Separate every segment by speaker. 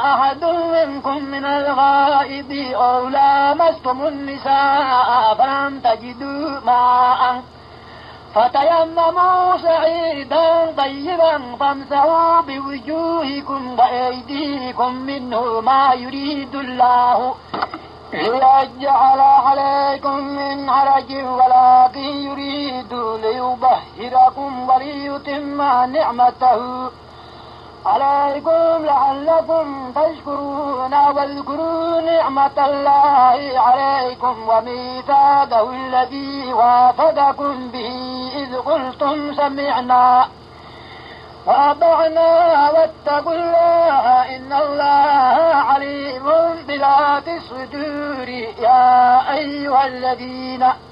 Speaker 1: أحد منكم من الغائب أو لامستم النساء فلم تجدوا ماء فتيمموا سعيدا طيبا فامسحوا بوجوهكم وأيديكم منه ما يريد الله ليجعل عليكم من حرج ولكن يريد ليبهركم وليتم نعمته. عليكم لعلكم تشكرون واذكروا نعمة الله عليكم وميثاقه الذي واثقكم به إذ قلتم سمعنا وأطعنا واتقوا الله إن الله عليم بذات الصدور. يا أيها الذين آمنوا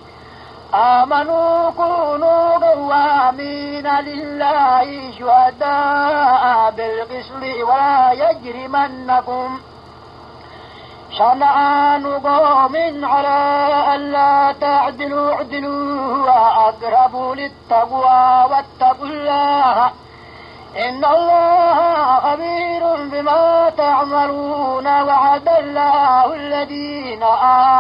Speaker 1: كونوا قوامين لله شهداء بالقسط ولا يجرمنكم شنعان قوم على ألا تعدلوا اعدلوا وأقربوا للتقوى واتقوا الله. إن الله خبير بما تعملون وعد الله الذين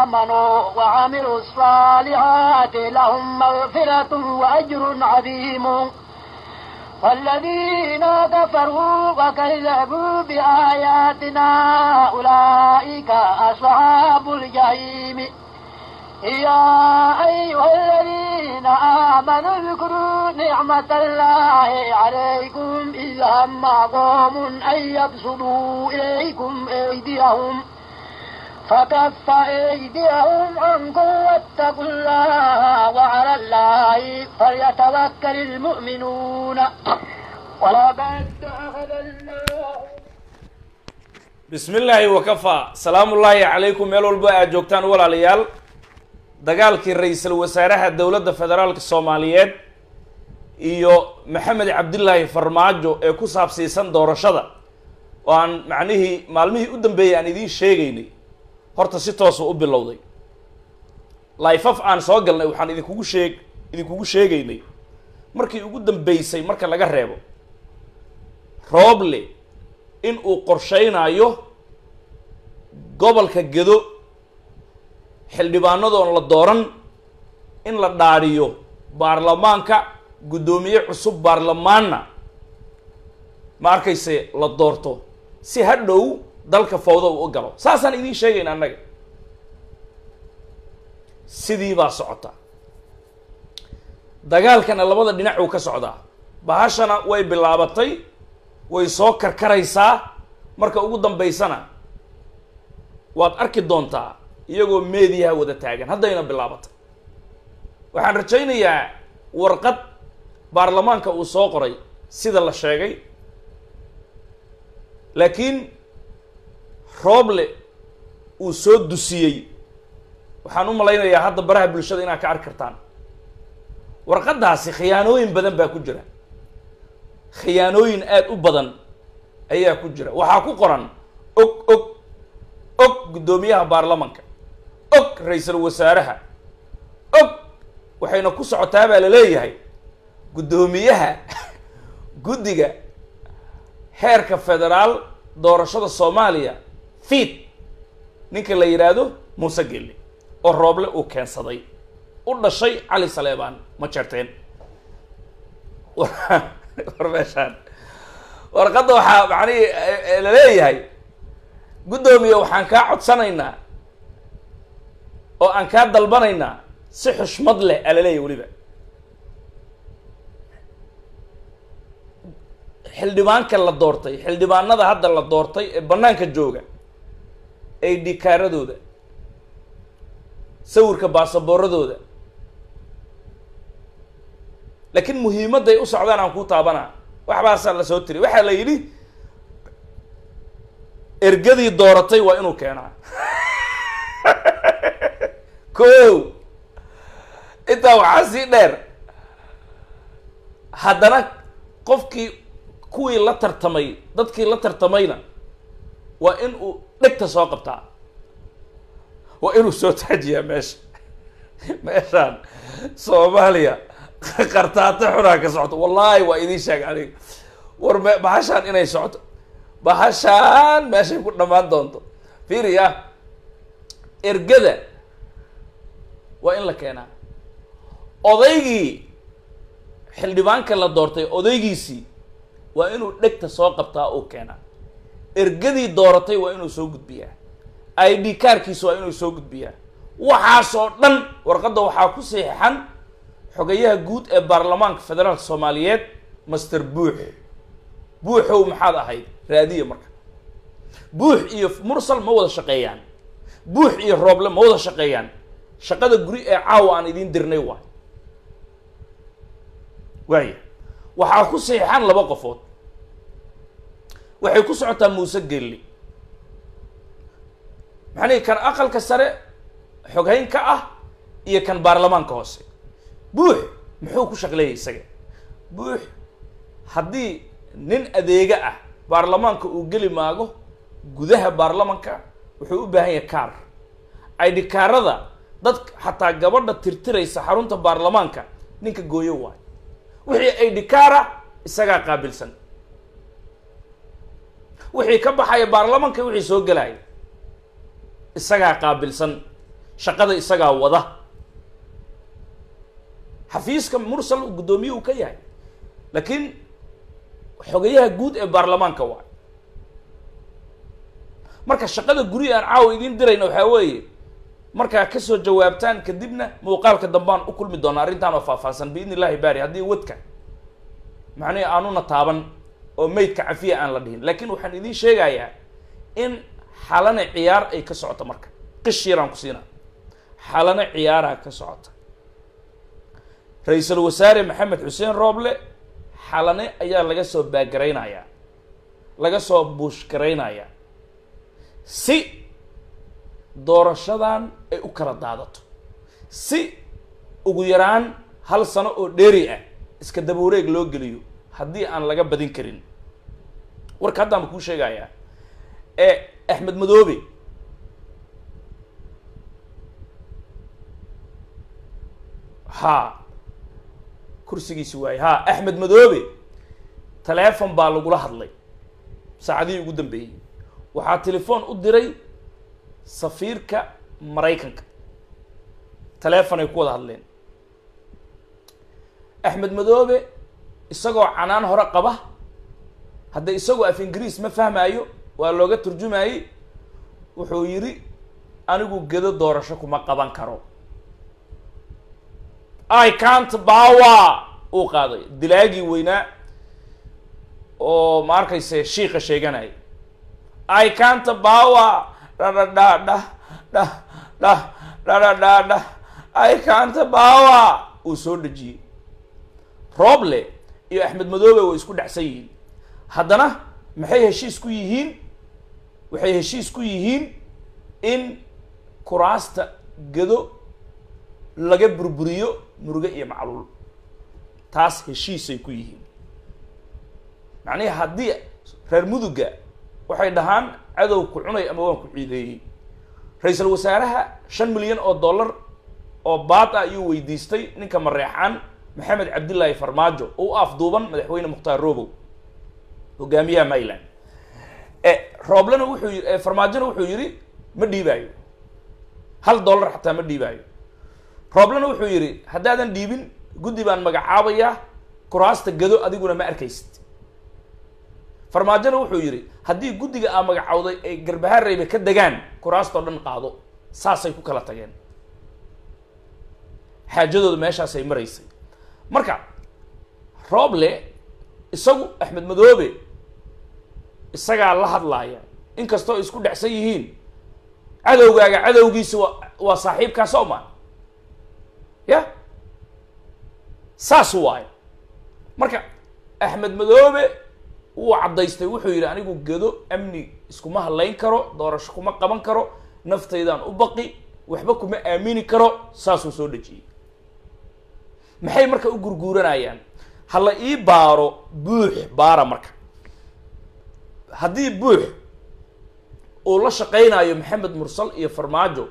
Speaker 1: آمنوا وعملوا الصالحات لهم مغفرة وأجر عظيم والذين كفروا وكذبوا بآياتنا أولئك أصحاب الجحيم يا أيها الذين آمنوا اذكروا نعمة الله عليكم إذ هم قوم أن يبسطوا إليكم أيديهم فكف أيديهم عنكم واتقوا الله وعلى الله فليتوكل المؤمنون. ولقد أخذ الله.
Speaker 2: bismi illaahi wakafaa salaamu ullaahi calaykum meel walba aad joogtaan walaalayaal dagaalkii ra'iisul wasaaraha dowladda federaalka soomaaliyeed iyo maxamed cabdilaahi farmaajo ee ku saabsiisan doorashada oo aan macnihii maalmihii u dambeeyey aan idiin sheegaynay horta si toosu u bilowday. Laifaf aan soo galnay waxaan idinkugu sheeg idinkugu sheegaynay. Markii ugu dambeysay marka laga reebo rooble in uu qorshaynayo gobolka gedo xildhibaanadoon la dooran in la dhaadhiyo baarlamaanka guddoomiye cusub baarlamaanna. Ma arkayse la doorto. Si ha dhow dalka fawda uu u galo. Saasaan idiin sheegayna annaga. Sidii baa socota. Dagaalkana labada dhinac uu ka socdaa. Bahashana way bilaabatay way soo karkaraysaa. Marka ugu dambaysana waad arki doontaa iyagoo meediyaha wada taagan haddayna bilaabatay. Waxaan rajaynayaa warqad baarlamaanka uu soo qoray sida la sheegay. Laakiin rooble uu soo dusiyey. Waxaan u malaynayaa hadda baraha bulshada inaad ka arki kartaan. Warqaddaasi khiyaanooyin badan baa ku jira. Khiyaanooyin aada u badan ayaa ku jira. Waxaa ku qoran og og og guddoomiyaha baarlamanka og ra'iisul wasaaraha. Og waxayna ku socotaa baa la leeyahay. Guddoomiyaha guddiga heerka federaal doorashada soomaaliya fiid. Ninka la yidhaahdo muuse gelle oo rooble uu keensaday. U dhashay cali saleebaan ma jeerteen war meeshaan. Warqadda waxaa macnihi la leeyahay. Guddoomiye waxaan kaa codsanaynaa oo aan kaa dalbanaynaa si xushmad leh aa la leeyahy weliba. Xildhibaanka la doortay xildhibaanada hadda la doortay ee bannaanka jooga ay dhikaaradooda sawirka baasaboorradooda. Laakiin muhiimadday u socdaan aan kuu taabanaa. Waxbaasaa la soo tiri. Waxaa la yidhi ergadii dooratay waa inuu keenaa ko intaa waxaa sii dheer haddana qofkii kuwii la tartamay dadkii la tartamayna waa in uu dhegta soo qabtaa. Waa inuu soo taajiyaa meesha. Meeshaan soomaaliya qartaato xunaa ka socoto. Wallaahi waa idiin sheega aniga. War me bahashaan inay socoto. Bahashaan meeshay ku dhammaan doonto. Fiiriya ergada waa in la keenaa. Odaygii xildhibaanka la doortay odaygiisii waa inuu dhegta soo qabtaa uu keenaa. Ergadii dooratay waa inuu soo gudbiyaa. I d kaarkiisa waa inuu soo gudbiyaa. Waxaasoo dhan warqadda waxaa ku saxiixan xogayaha guud ee baarlamaanka federaalka soomaaliyeed master buux buuxow maxaad ahayd? Raadiya marka. Buux iyo mursal ma wada shaqeeyaan. Buux iyo rooble ma wada shaqeeyaan shaqada guri ee caawa aan idiin dirnay waay. Waaya waxaa ku saxiixan laba qofood. Waxay ku socotaa muuse gelli. Maxanii kan aqalka sare xoghayn ka ah iyo kan baarlamaanka hoose. Buux muxuu ku shaqleeyay isaga. Buux haddii nin adeega ah baarlamaanka uu geli maago gudaha baarlamanka wuxuu u baahan yahay kaar. Aidhikaarada dad xataa gabadha tirtiraysa xarunta baarlamaanka ninka gooyo waayo wixii aidhikaara isagaa qaabilsan. Wixii ka baxaya baarlamanka wixii soo gelaya isagaa qaabilsan. Shaqada isagaa wada. Xafiiska mursal guddoomiye uu ka yahay. Laakiin xogayaha guud ee baarlamaanka waay marka shaqada guri aan caawa idiin dirayna waxaa weeye markaa ka soo jawaabtaan kadibna muuqaalka dambaan u kulmi doonaa arrintaan oo faahfaahsan biidni illahi baari haddii wadka macnihi aanuna taaban oo maydka cafiya aan la dhihin. Laakiin waxaan idiin sheegayaa in xalane ciyaar ay ka socoto marka. Qish yaraan ku siinaa. Xalane ciyaaraa ka socota. Ra'iisul wasaare maxamed xuseen rooble xalane ayaa laga soo baaggaraynayaa laga soo buushgaraynayaa si doorashadan ay u kala daadato. Si ugu yaraan hal sano oo dheeri ah iska dabawareeg loo geliyo haddii aan laga badin karin. Warka haddaan ba kuu sheegayaa ee axmed madoobe ha kursigiisi waaye ha axmed madoobe taleefon baa lagula hadlay saacadihii ugu dambeeyey waxaa telefoon u diray safiirka maraykanka. Taleefon ay ku wada hadleen. Axmed madoobe isagoo canaan hore qaba hadda isagoo af ingiriis ma fahmaayo waa looga turjumayey wuxuu yidhi anigu gedo doorasho kuma qaban karo. I cant bawa uu qaaday. Dilaagii weynaa oo ma arkayse shiika sheeganaya i cant bawa dhadhadha dhah dhah dhah dhadhadha dhah i cant bawa uu soo dhejiyey rooble iyo axmed madoobe way isku dhacsan yihiin. Haddana maxay heshiis ku yihiin? Waxay heshiis ku yihiin in kuraasta gedo laga burburiyo muruge iyo macluul. Taas heshiisay ku yihiin. Macnihi haddii reer muduga waxay dhahaan cadow ku cunay ama waan ku ciideeyey. Ra'iisul wasaaraha shan milyan oo dollar oo baad ah ayuu weydiistay ninka mareexaan maxamed cabdillaahi farmaajo oo u afduuban madaxweyne mukhtaar robow hogaamiyaha mayland rooblena wuxuu yi farmaajona wuxuu yidhi ma dhiibaayo. Hal dollar xataa ma dhiibaayo. Rooblena wuxuu yidhi haddaadan dhiibin guddi baan magacaabayaa kuraasta gado adiguna ma arkaysid farmaajona wuxuu yidhi haddii guddiga aa magacawday ay garbahareyba ka degaan kuraastao dhan qaado saasay ku kala tageen. Xaajadooda meeshaasay maraysay. Marka rooble isagu axmed madoobe isagaa la hadlaaya inkastoo ay isku dhexsan yihiin cadowgaaga cadowgiisa waa waa saaxiibkaa soo ma ya? Saas waayo. Marka axmed madoobe wuu caddaystay wuxuu yidhi anigu gedo amni iskuma hadlayn karo doorasho kuma qaban karo naftaydaan u baqi waxba kuma aamini karo saasuu soo dhejiyey. Maxay marka u gurguuranayaan? Hala ii baaro buux baara marka. Haddii buux uu la shaqaynayo maxamed mursal iyo farmaajo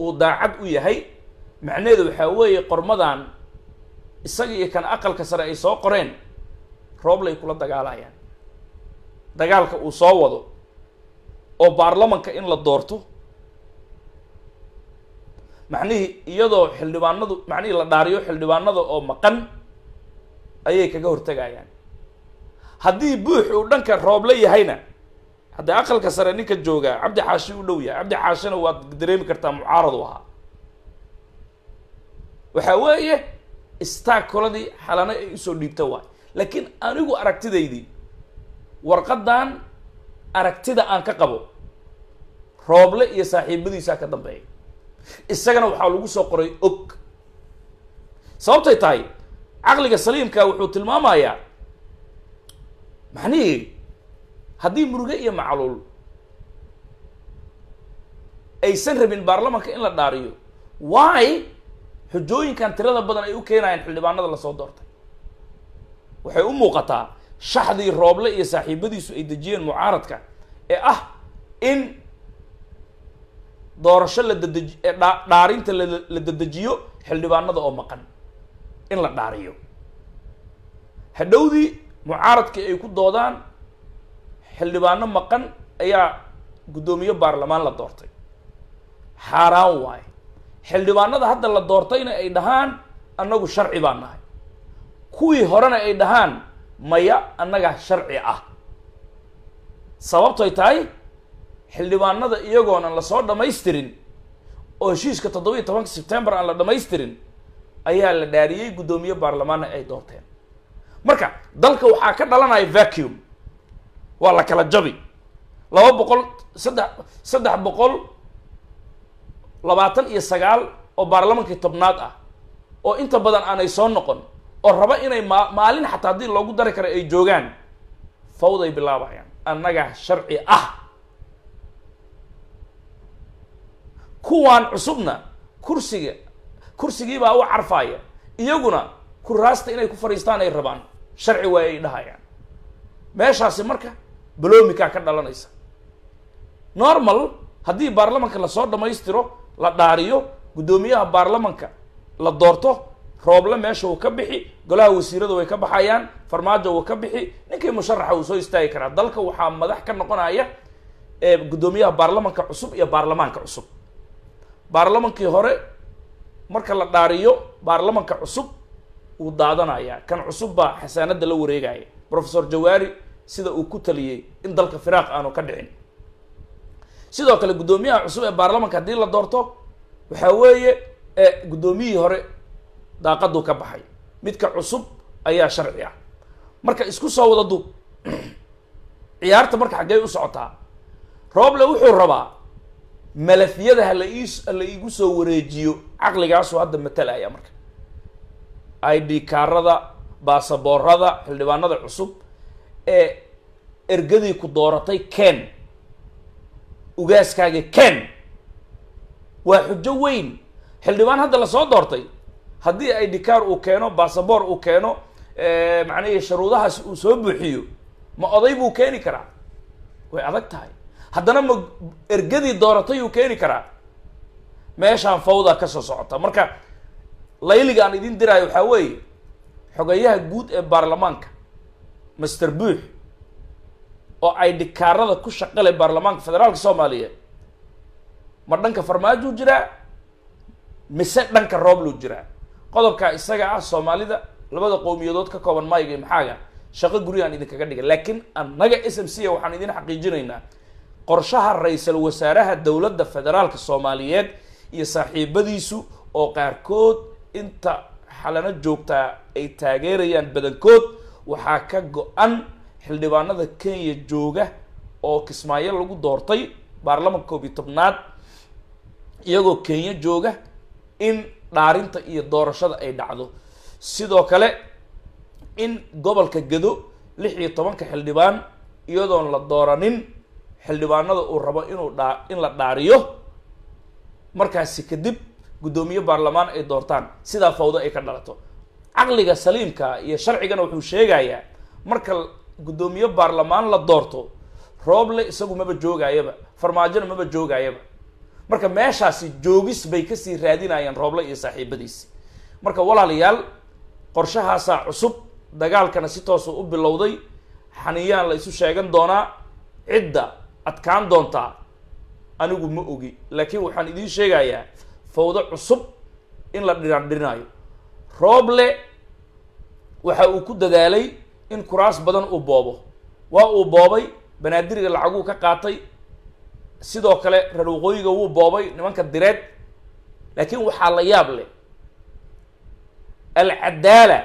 Speaker 2: uu daacad u yahay macnaheedu waxaa weeye qormadan isaga iyo kan aqalka sare ay soo qoreen rooblay kula dagaalayaan dagaalka uu soo wado oo baarlamanka in la doorto macnihii iyadoo xildhibaanadu macnihii la dhaariyo xildhibaanada oo maqan ayay kaga hortegayaan haddii buux uu dhanka rooble yahayna haddii aqalka sare ninka joogaa cabdi xaashi u dhow yahay cabdi xaashina waad dareemi kartaa mucaaradu ahaa. Waxaa weeye istaakoladii xalana ay u soo dhiibta waay. Laakiin anigu aragtidaydii warqadan aragtida aan ka qabo rooble iyo saaxiibadiisaa ka dambeeya. Isagana waxaa lagu soo qoray og. Sababtay tahay caqliga saliimka wuxuu tilmaamayaa macnihii haddii muruge iyo macluul aysan rabin baarlamanka in la dhaariyo why xujooyinkan tirada badan ay u keenayaan xildhibaanada la soo doortay? Waxay u muuqataa shaxdii rooble iyo saaxiibadiisu ay dejiyeen mucaaradka ee ah in doorasho la dadeji dhaarinta la dadejiyo xildhibaanada oo maqan in la dhaariyo. Hadhowdii mucaaradkii ay ku doodaan xildhibaano maqan ayaa guddoomiye baarlamaan la doortay. Xaaraan waaye xildhibaanada hadda la doortayna ay dhahaan annagu sharci baan nahay. Kuwii horena ay dhahaan maya annaga sharci ah. Sababtoy tahay xildhibaanada iyagoonan la soo dhamaystirin oo heshiiska toddoba iyo tobanka sebtembar aan la dhamaystirin ayaa la dhaariyey guddoomiye baarlamaanna ay doorteen. Marka dalka waxaa ka dhalanaya vacuum. Waa la kala jabi. Laba boqol saddex saddex boqol labaatan iyo sagaal oo baarlamankii tobnaad ah oo inta badan aanay soo noqon oo raba inay maa maalin xataa haddii loogu dari karo ay joogaan fawday bilaabayaan. Annaga sharci ah. Kuwaan cusubna kursiga kursigiibaa u carfaaya. Iyaguna kuraasta inay ku fadhiistaan ay rabaan. Sharci waay ay dhahayaan. Meeshaasi marka baloomikaa ka dhalanaysa. Normal haddii baarlamanka la soo dhamaystiro la dhaariyo guddoomiyaha baarlamanka la doorto rooble meesha uu ka bixi golaha wasiirada way ka baxayaan farmaajo uu ka bixi ninkii musharaxa uu soo istaagi karaa. Dalka waxaa madax ka noqonaya guddoomiyaha baarlamanka cusub iyo baarlamaanka cusub. Baarlamankii hore marka la dhaariyo baarlamanka cusub wuu daadanaya kan cusub baa xasaanada la wareegaya. Professor jawaari sida uu ku taliyey in dalka firaaq aanu ka dhicin. Sidoo kale guddoomiyaha cusub ee baarlamanka haddii la doorto waxaa weeye guddoomiyihii hore daaqaduu ka baxay. Midka cusub ayaa sharci ah. Marka isku soo wada duub ciyaarta marka xaggee u socotaa rooble wuxuu rabaa malafyada hala ii hala iigu soo wareejiyo. Caqligaasuu hadda matalaya marka. I d kaarada baasaboorada xildhibaanada cusub ee ergadii ku dooratay ken ugaaskaaga ken waa xujo weyn. Xildhibaan hadda la soo doortay haddii i d car uu keeno basaboor uu keeno macnihii sharuudahaas uu soo buuxiyo ma oday buu keeni karaa? Way adag tahay. Haddana ma ergadii dooratay uu keeni karaa? Meeshaan fawda ka soo socota. Marka layliga aan idin diraayo waxaa weeye xogayaha guud ee baarlamaanka master buux oo ay dhikaarada ku shaqale baarlamaanka federaalka soomaaliyeed ma dhanka farmaajuu jiraa? Mise dhanka roobluu jiraa qodobkaa isaga ah soomaalida labada qowmiyadood ka kooban mayga iyo maxaaga shaqo gurigaan idinkaga dhiga laakiin annaga s m c a waxaan idin xaqiijinaynaa qorshaha ra'iisal wasaaraha dowladda federaalka soomaaliyeed iyo saaxiibadiisu oo qaarkood inta xalano joogtaa ay taageerayaan badankood waxaa ka go-an xildhibaanada kenya jooga oo kismaayo lagu doortay baarlamanka koob iyo tobnaad iyagoo kenya jooga in dhaarinta iyo doorashada ay dhacdo. Sidoo kale in gobolka gado lix iyo tobanka xildhibaan iyadoon la dooranin xildhibaanada uu rabo inuu dhaa in la dhaariyo markaasi kadib guddoomiye baarlamaan ay doortaan. Sidaa fawdo ay ka dhalato. Caqliga saliimka iyo sharcigana wuxuu sheegayaa marka guddoomiye baarlamaan la doorto rooble isagu maba joogayaba farmaajona maba joogayaba marka meeshaasi joogis bay ka sii raadinayaan rooble iyo saaxiibadiisi marka walaalayaal qorshahaasaa cusub dagaalkana si toosu u bilowday xaniyaan la isu sheegan doonaa cidda adkaan doontaa anigu ma ogi. Laakiin waxaan idiin sheegayaa fawdo cusub in la dhirandhirinayo rooble waxa uu ku dadaalay in kuraas badan uu boobo. Waa uu boobay banaadiriga lacaguu ka qaatay sidoo kale reer waqooyiga wuu boobay nimanka direed laakiin waxaa la yaab leh alcadaala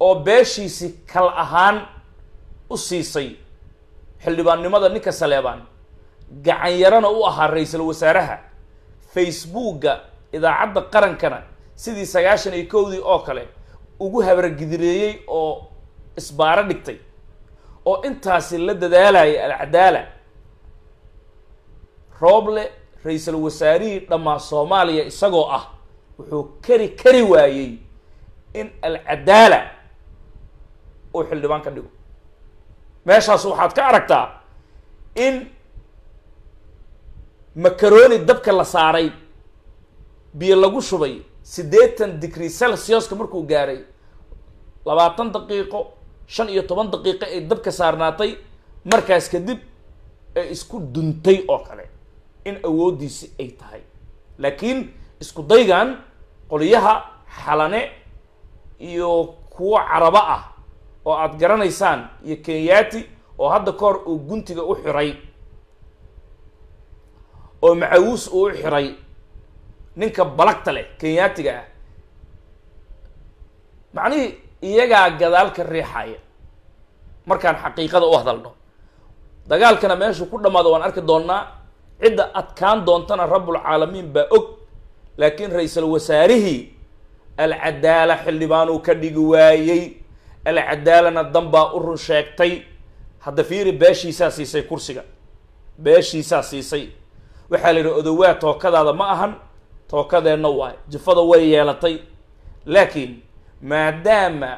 Speaker 2: oo beeshiisi kal ahaan u siisay xildhibaannimada ninka saleebaan gacanyarana u ahaa ra'iisul wasaaraha facebookga idaacadda qarankana sidii sagaashan iyo kowdii oo kale ugu habargidireeyey oo isbaaro dhigtay oo intaasi la dadaalayay alcadaala rooble ra'iisul wasaarihii dhammaa soomaaliya isagoo ah wuxuu kari kari waayey in alcadaala uu xildhibaan ka dhigo. Meeshaas waxaad ka aragtaa in macaroni dabka la saaray biyo lagu shubay siddeetan degree celsiuska markuu gaaray labaatan daqiiqo shan iyo toban daqiiqo ay dabka saarnaatay markaas kadib ay isku duntay oo kale in awooddiisi ay tahay. Laakiin isku daygan qoliyaha xalane iyo kuwo carabo ah oo aada garanaysaan iyo kenyaati oo hadda ka hor uu guntiga u xiray oo macawuus uu u xiray ninka balagta leh kenyaatiga ah macnihii iyagaa gadaal ka riixaya markaan xaqiiqada u hadalno. Dagaalkana meeshuu ku dhamaado waan arki doonnaa cidda adkaan doontana rabbulcaalamiin baa og. Laakiin ra'iisul wasaarihii alcadaala xildhibaanuu ka dhigi waayey. Alcadaalana danbaa u run sheegtay. Hadda fiiri beeshiisaa siisay kursiga. Beeshiisaa siisay. Waxaa la yidhi odowaa tookadaada ma ahan tookadeenna waay jifada way yeelatay. Laakiin maadaama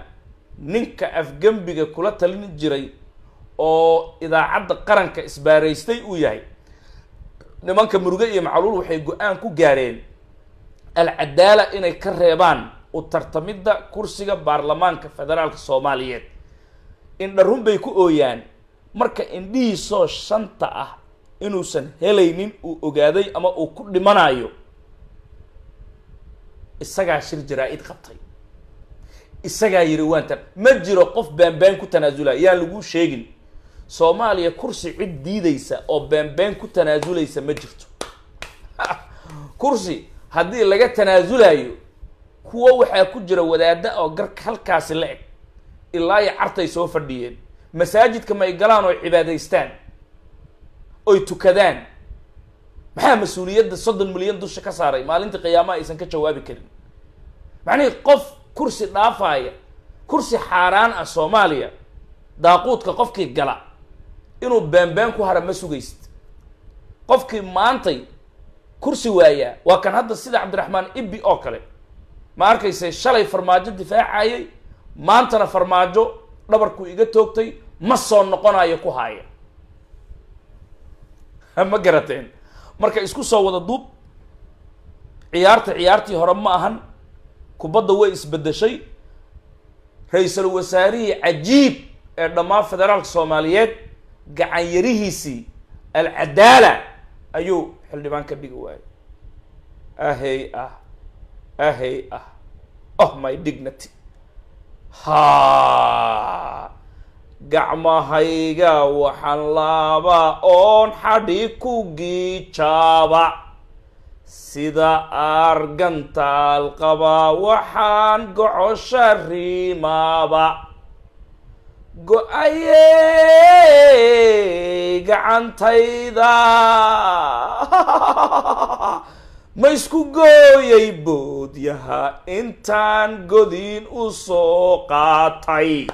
Speaker 2: ninka afgembiga kula talin jiray oo idaacadda qaranka isbaaraystay uu yahay nimanka muruge iyo macluul waxay go'aan ku gaareen alcadaala inay ka reebaan u tartamidda kursiga baarlamaanka federaalka soomaaliyeed. Indharun bay ku ooyaan marka indhihiisoo shanta ah inuusan helaynin uu ogaaday ama uu ku dhimanayo isagaa shir jaraa-id qabtay isagaa yidhi waantan ma jiro qof baanbaan ku tanaasulaya yaan laguu sheegin. Soomaaliya kursi cid diidaysa oo baanbaan ku tanaasuleysa ma jirto. Kursi haddii laga tanaasulayo kuwo waxaa ku jira wadaada oo garka halkaasi la eg. Ilaa iyo cartay soo fadhiyeen. Masaajidka may galaan oo cibaadaystaan. Oy tukadaan. Maxaa mas'uuliyadda soddon milyan dusha ka saaray? Maalinta qiyaamaha aysan ka jawaabi karin. Macnihii qof kursi dhaafaya kursi xaaraan ah soomaaliya daaquudka qofkii gala inuu baanbaan ku hara ma sugaysid qofkii maantay kursi waayaa waa kan hadda sida cabdiraxmaan ibbi oo kale. Ma arkayse shalay farmaajo difaacayay maantana farmaajo dhabarku iga toogtay ma soo noqonayo ku haaya. Ma garateen. Marka isku soo wada duub ciyaarta ciyaartii hore ma ahan kubadda way isbedeshay ra'iisul wasaarihii cajiib ee dhammaan federaalka soomaaliyeed gacan yarihiisii alcadaala ayuu xildhibaan ka dhigi waayay ahey ah ahey ah. Oh my dignity. Ha gacmahayga waxaan laabaa oon xadhi ku giijaaba sida argantaal qabaa waxaan gocosha riimaaba go'ayey gacantayda. Ma isku gooyay boodyaha intaan godin u soo qaatay.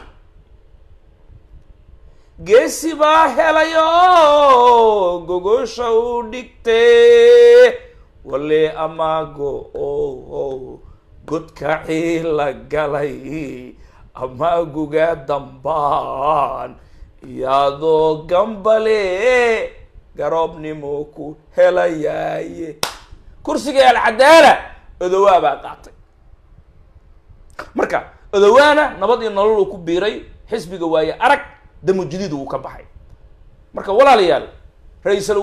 Speaker 2: Geesi baa helayo gogosha u dhigtee wale amaago o godka ciila galay amaaguga dambaan iyadoo gambale garoobnimo ku helayaaye kursigii alcadaala odowaa baa qaatay. Marka odowaana nabad iyo nolol uu ku biiray xisbiga waaye arag damu jadiid uu ka baxay. Marka walaalayaal ra'iisul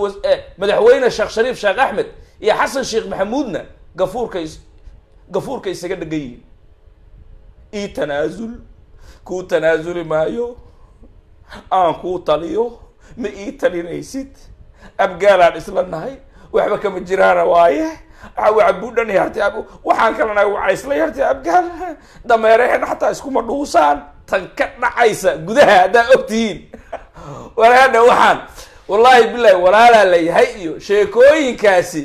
Speaker 2: madaxweyne sheekh shariif sheekh axmed iyo xasan sheekh maxamuudna gafuurkay gafuurka isaga dhegan yihiin ii tanaasul kuu tanaasuli maayo aan kuu taliyo ma ii talinaysid. Abgaalaan isla nahay waxba kama jiraana waaye. Wacabudhan yartay ab waxaan kalena waca isla yartay abgaal dameerehena xataa iskuma dhuusaan. Tan ka dhacaysa gudaha haddaa ogtihiin. Walaadha waxaan wallaahi bilahi walaalaa la yahay iyo sheekooyinkaasi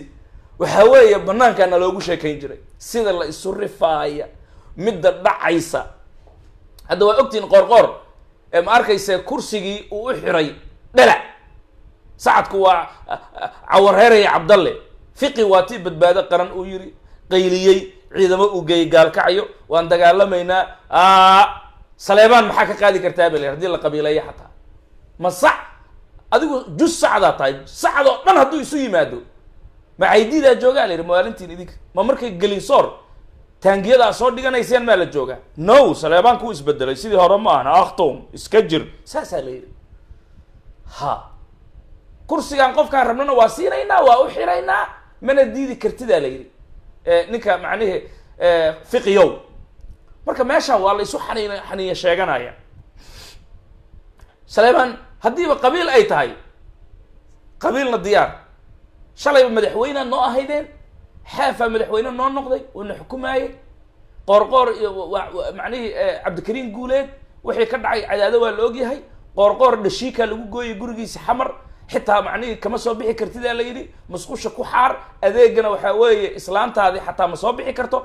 Speaker 2: waxa weeye banaankaana loogu sheekayn jiray. Sida la isu rifaaya midda dhacaysa. Hadda waa ogtihiin qoorqoor. Ma arkayse kursigii uu u xiray dhalac sacadku waa cawareeraya cabdalle. Fiqi waa tii badbaado qaran uu yiri qayliyey ciidamo uu geeyey gaalkacayo waan dagaalamaynaa. Saleebaan maxaa ka qaadi kartaa ba la haddii la qabiileeyo xataa. Ma sac adigu jus sacdaa tahay. Sacdoo dhan hadduu isu yimaado macaydiidaa joogaa? La yidhi maalintiin idinka ma markay gelinsoor taangiyadaa soo dhiganayseen maa la joogaa? No saleebaan kuu isbedelay. Sidii hore ma ahna akhtom iska jir. Saasaa la yidhi. Ha. Kursigaan qofkaan rabnana waa siinaynaa waa u xiraynaa? Mana diidi kartidaa la yidhi. Ninka macnihi fiqiyow. Marka meeshaan waa la isu xaniin xaniiya sheeganaya. Saleebaan haddiiba qabiil ay tahay qabiilna diyaar shalayba madaxweynea noo ahaydeen? Xaafaa madaxweyne noo noqday uuna xukumaayey qoorqoor iyo macnihii cabdikariim guuleed wixii ka dhacay cadaado waa la ogyahay qoorqoor dhashiikaa lagu gooyay gurigiisa xamar. Xitaa macnihii kama soo bixi kartidaa la yidhi musqusha ku xaar. Adeegana waxaa weeye islaantaadii xataa ma soo bixi karto.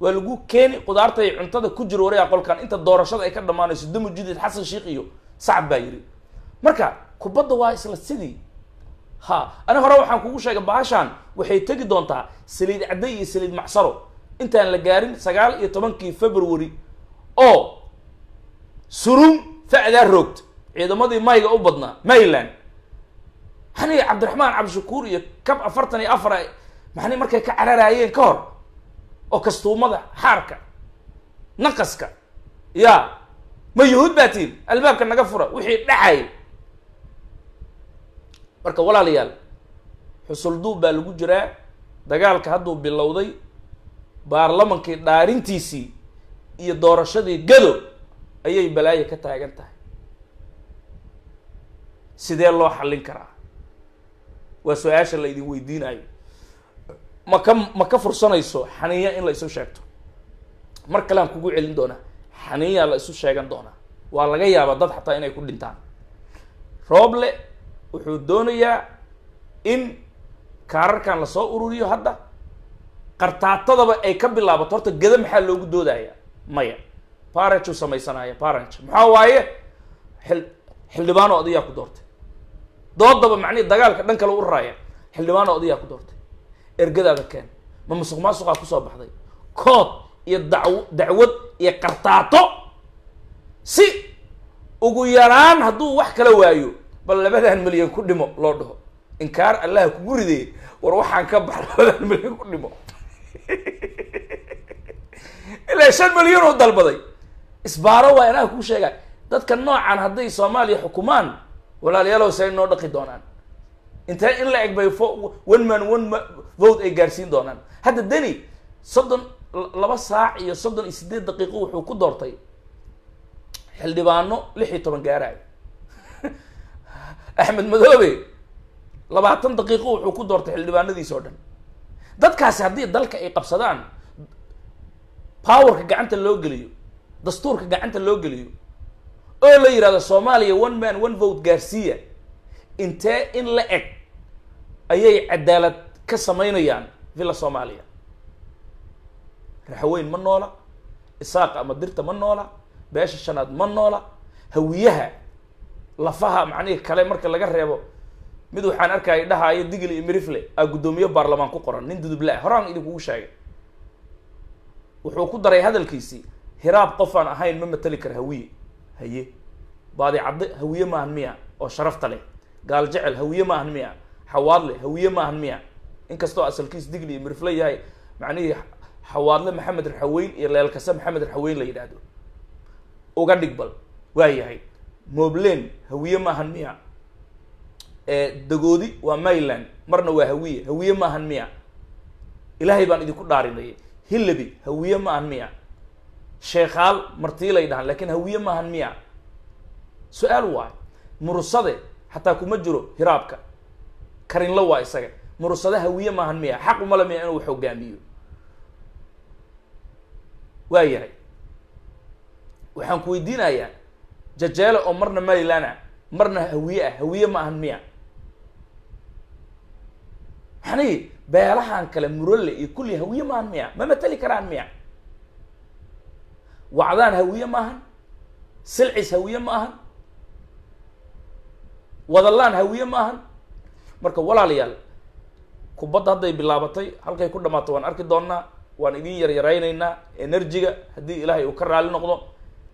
Speaker 2: Waa lagu keeni qudaartay cuntada ku jiro warayaa qolkan inta doorashada ay ka dhamaanayso damu jidid xasan sheikh iyo sacad baa yidhi. Marka kubadda waa isla sidii ha ani hore waxaan kugu sheegay bahashaan waxay tegi doontaa saliid cadday iyo saliid macsaro intaan la gaarin sagaal iyo tobankii february oo surum facdaa roogta. Ciidamadii mayga u badnaa mayland maxanii cabdiraxmaan cabdishakuur iyo kab afartan iyo afar maxani markay ka cararaayeen ka hor oo kastuumada xaarka naqaska ya ma yuhuud baa tiin albaabka naga fura wixii dhacay marka walaalayaal xusulduub baa lagu jiraa dagaalka hadduu bilowday baarlamankii dhaarintiisii iyo doorashadii gado ayay balaayo ka taagan tahay. Sidee loo xallin karaa? Waa su'aasha la idin weydiinayo ma ka ma ka fursanayso xaniiya in la isu sheegto? Mar kale aan kugu celin doonaa xaniiyaa la isu sheegan doonaa. Waa laga yaabaa dad xataa inay ku dhintaan. Rooble wuxuu doonayaa in kaararkan la soo ururiyo hadda. Qartaatadaba ay ka bilaabato. Horta geda maxaa loogu doodaya? Maya. Barage uu samaysanaya barage maxaa waaye? Xil xildhibaano odayaa ku doortay. Doodaba macnihi dagaalka dhan kale u raraya xildhibaano odayaa ku doortay. Ergadaada keen. Ma musuq maasuqaa ku soo baxday. Kood iyo daw dacwad iyo qartaato si ugu yaraan hadduu wax kala waayo bal labadan milyan ku dhimo loo dhaho. Inkaar allaha kugu ridee war waxaan ka bax labadan milyan ku dhimo. Ilaa shan milyan oo dalbaday. Isbaaro waa inaa kuu sheega dadka noocan hadday soomaaliya xukumaan walaalayaalow say noo dhaqi doonaan. Intee in la eg bay fo one man one vote ay gaarsiin doonaan. Hadda deni soddon laba saac iyo soddon iyo sideed daqiiqo wuxuu ku doortay xildhibaano lix iyo toban gaaraayo axmed madoobe labaatan daqiiqo wuxuu ku doortay xildhibaanadiisa oo dhan. Dadkaasi haddii dalka ay qabsadaan powerka gacanta loo geliyo dastuurka gacanta loo geliyo oo la yihahdo soomaaliya one man one vote gaarsiiya intee in la eg ayay cadaalad ka samaynayaan villa soomaaliya. Raxweyn ma noola isaaq ama dirta ma noola beesha shanaad ma noola hawiyaha lafaha macnihii kale marka laga reebo mid waxaan arkaya dhahaayo digl iyo mirifle aa guddoomiye baarlamaan ku qoran nin dudublaa horaan idinkugu sheegay wuxuu ku daray hadalkiisii hiraab qofaan ahayn ma matali kara hawiye. Haye. Baadi cadde hawiye maahan miya oo sharafta leh. Gaal jecel hawiye maahan miya. Xawaadle hawiye maahan miya. Inkastoo asalkiis digli iyo mirifle yahay macnihii xawaadle maxamed raxaweyn iyo leelkase maxamed raxaweyn la yidhaahdo. Uga dhig bal waa yahay moblen hawiye maahan miya dagoodi waa mayland marna waa hawiye hawiye maahan miya ilaahay baan idinku dhaarinayay hillabi hawiye maahan miya sheekhaal martiilay dhahan laakiin hawiye maahan miya su'aal waay. Murusade xataa kuma jiro hiraabka. Karinla waa isaga. Murusade hawiye maahan miya xaq umale miya inuu wax hogaamiyo. Waa yahay waxaan ku weydiinayaa jajeele oo marna maryland ah marna hawiye ah hawiye ma ahan miya. Maxanii beelahan kale murolle iyo kulli hawiye maahan miya ma mateli karaan miya. Wacdaan hawiye maahan silcis hawiye ma ahan wadalaan hawiye ma ahan. Marka walaalayaal kubadda hadday bilaabatay halkay ku dhamaato waan arki doonnaa waan idin yaryaraynaynaa energy-ga haddii ilaahay uu ka raali noqdo.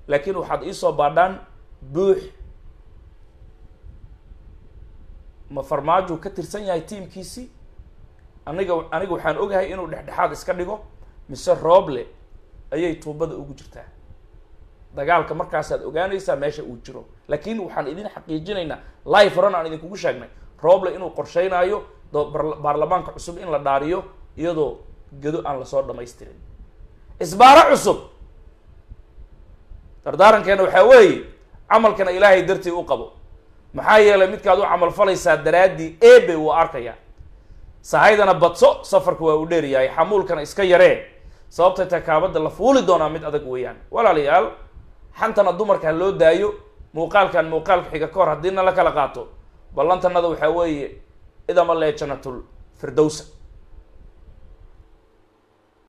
Speaker 2: Laakiin waxaad iisoo baadhaan buux. Ma farmaajo ka tirsan yahay tiamkiisii aniga aniga waxaan ogahay inuu dhexdhexaad iska dhigo mise rooble ayay tuubada ugu jirtaa. Dagaalka markaasaad ogaanaysaa meesha uu jiro. Laakiin waxaan idin xaqiijinaynaa life horan aan idinkugu sheegnay. Rooble inuu qorsheynaayo baarlamaanka cusub in la dhaariyo iyadoo gedo aan la soo dhamaystirin. Isbaaro cusub! Dardaarankeena waxaa weeye camalkana ilaahay dartii u qabo. Maxaa yeelay midkaad u camal falaysaa daraaddii ebe wuu arkaya. Sahaydana badso safarka waa u dheer yahay xamuulkana iska yaree. Sababtay takaabada la fuuli doonaa mid adag weeyaan. Walaalayaal xantana dumarka ha loo daayo muuqaalkan muuqaalka xiga ka hor haddii na la kala qaato. Ballantanada waxaa weeye idama lee janatul firdowsa